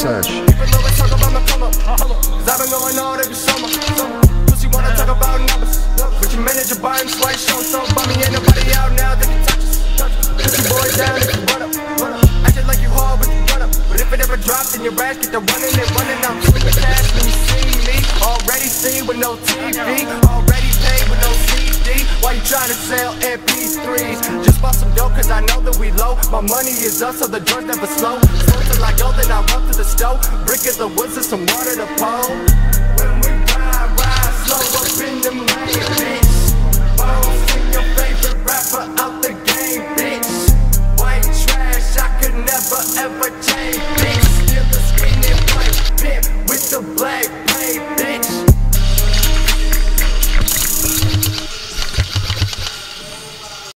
time. People know I talk about my come up. Cause I've been going all every summer. Pussy wanna talk about numbers. But your manager buying swipe, showing something about me. Ain't nobody out now that can touch us. Pussy boy down if you run up. Run up. I just like you hard, but you run up. But if it ever drops in your ass, get the running and running. I'm giving the cash when you see me. Already seen with no TV. Already paid with no CD. Why you trying to sell MP3s? Just bought some dope, cause I know that we low. My money is up, so the drugs never slow. Till I go, then I run to the stove. Brick in the woods and some water to pour. When we ride, ride slow up in the main, bitch. Bones in your favorite rapper out the game, bitch. White trash, I could never ever change, bitch.